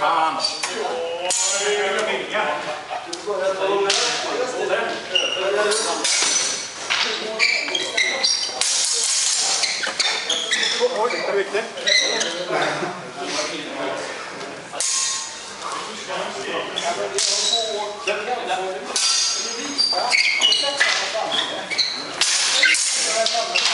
Fan! Oj, där gick det? Amen.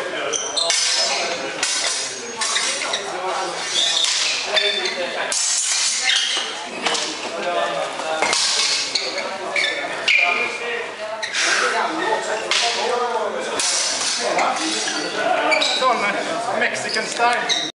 Mexican style.